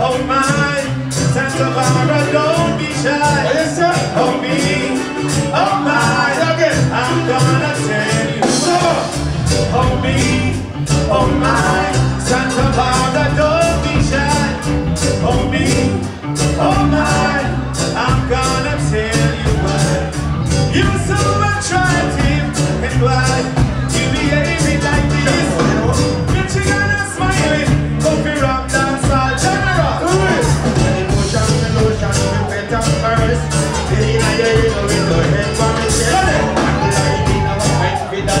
oh my, Santa Barbara, don't be shy. Oh, yes, sir. Oh me, oh my, okay. I'm gonna tell you. Oh me, oh my, Santa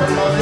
for most.